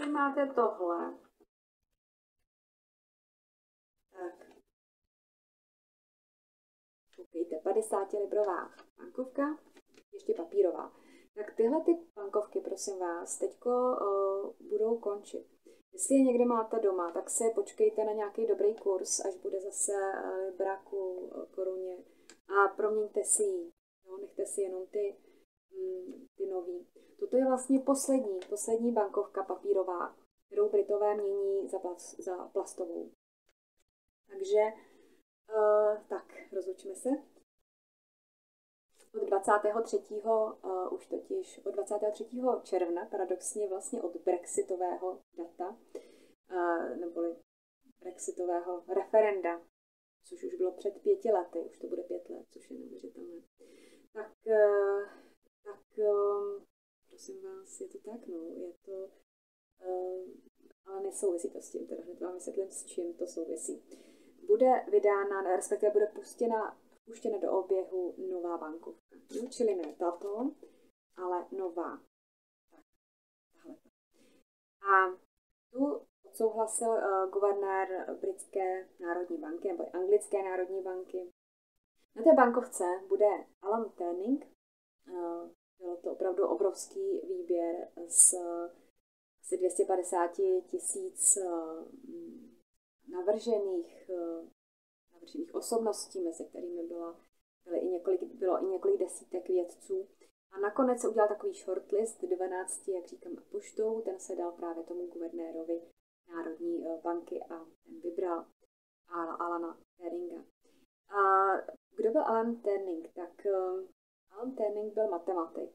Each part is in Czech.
Vy máte tohle. Tak. Koukejte, 50 librová bankovka, ještě papírová. Tak tyhle ty bankovky, prosím vás, teďko uh, budou končit. Jestli je někde máte doma, tak se počkejte na nějaký dobrý kurz, až bude zase uh, braku uh, koruně a proměňte si ji. Nechte si jenom ty, mm, ty nový. Vlastně poslední, poslední bankovka papírová, kterou Britové mění za, plas, za plastovou. Takže, uh, tak, rozlučme se. Od 23. Uh, už totiž od 23. června, paradoxně vlastně od brexitového data, uh, neboli brexitového referenda, což už bylo před pěti lety, už to bude pět let, což je neuvěřitelné. Tak, uh, tak uh, prosím vás, je to tak, no, je to, uh, ale nesouvisí to s tím, teda hned vám vysvětlím, s čím to souvisí. Bude vydána, respektive bude pustěna, puštěna do oběhu nová bankovka. No, čili ne tato, ale nová. Tak, tahle. A tu odsouhlasil uh, guvernér britské národní banky nebo anglické národní banky. Na té bankovce bude Alan Turning, uh, bylo to opravdu obrovský výběr z asi 250 tisíc eh, navržených, eh, navržených osobností, mezi kterými bylo, byly i několik, bylo i několik desítek vědců. A nakonec se udělal takový shortlist 12, jak říkám, poštou, ten se dal právě tomu guvernérovi Národní eh, banky a ten vybral Alana Teringa. A kdo byl Alan Terning? Tak Alan Turing byl matematik,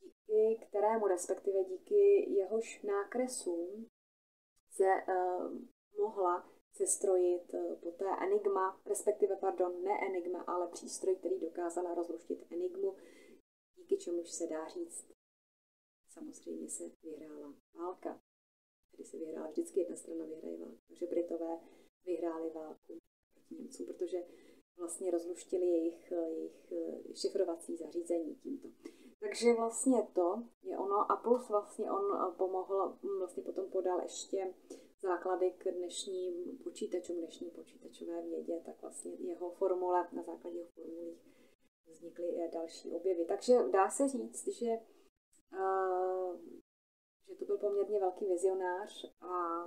díky kterému, respektive díky jehož nákresům, se uh, mohla sestrojit uh, poté Enigma, respektive, pardon, ne Enigma, ale přístroj, který dokázala rozluštit Enigmu, díky čemuž se dá říct, samozřejmě se vyhrála válka. Tedy se vyhrála vždycky jedna strana vyhraje válku. Takže Britové vyhráli válku proti Němcům, protože vlastně rozluštili jejich, jejich eh, šifrovací zařízení tímto. Takže vlastně to je ono a plus vlastně on eh, pomohl, hm, vlastně potom podal ještě základy k dnešním počítačům, dnešní počítačové vědě, tak vlastně jeho formule, na základě jeho formulí vznikly eh, další objevy. Takže dá se říct, že, uh, že to byl poměrně velký vizionář a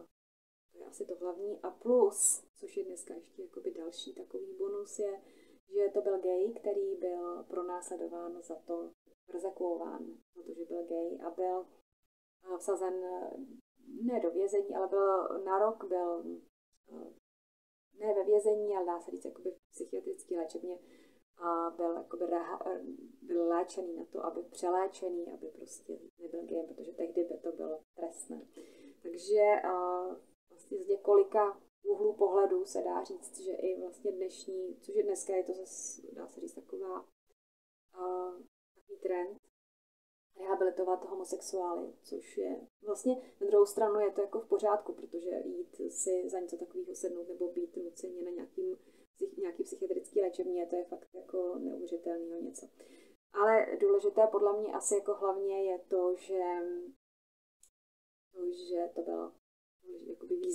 to je asi to hlavní. A plus, což je dneska ještě jakoby další takový bonus, je, že to byl gay, který byl pronásledován za to, persekuován, protože byl gay a byl eh, vsazen eh, ne do vězení, ale byl na rok, byl eh, ne ve vězení, ale dá se říct jakoby psychiatrický léčebně a byl, jakoby reha, byl léčený na to, aby přeléčený, aby prostě nebyl gay, protože tehdy by to bylo trestné. Takže z několika úhlů pohledu se dá říct, že i vlastně dnešní, což je dneska, je to zase, dá se říct, taková uh, takový trend, rehabilitovat homosexuály, což je vlastně na druhou stranu je to jako v pořádku, protože jít si za něco takového sednout nebo být nuceně na nějakým, nějaký psychiatrický léčebně, to je fakt jako neuvěřitelného něco. Ale důležité podle mě asi jako hlavně je to, že to, že to bylo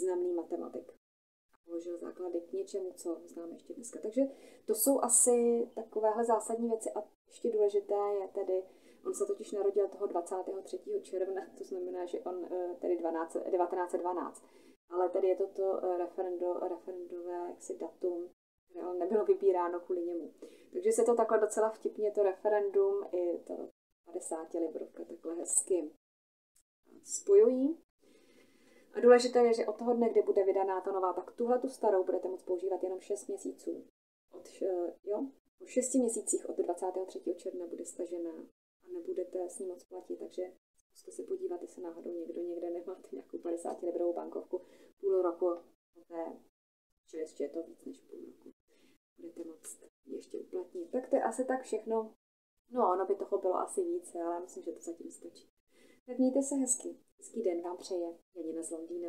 významný matematik. Položil základy k něčemu, co známe ještě dneska. Takže to jsou asi takovéhle zásadní věci. A ještě důležité je tedy, on se totiž narodil toho 23. června, to znamená, že on eh, tedy 12, 1912. Ale tedy je to to eh, referendo, referendové jaksi datum, které ale nebylo vybíráno kvůli němu. Takže se to takhle docela vtipně, to referendum i to 50 librovka takhle hezky spojují. A důležité je, že od toho dne, kdy bude vydaná ta nová, tak tuhle tu starou budete moct používat jenom 6 měsíců. Od, jo? Po 6 měsících od 23. června bude stažená a nebudete s ní moc platit, takže zkuste se podívat, jestli náhodou někdo někde nemáte nějakou 50 librovou bankovku půl roku poté, čili ještě je to víc než půl roku. Budete moct ještě uplatnit. Tak to je asi tak všechno. No, ono by toho bylo asi více, ale myslím, že to zatím stačí. Tak mějte se hezky. Hezký den vám přeje Janina z Londýna.